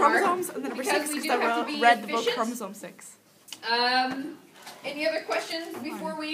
chromosomes, and the number Because six we because do I have efficient. read the book. Chromosome Six. Um, any other questions before we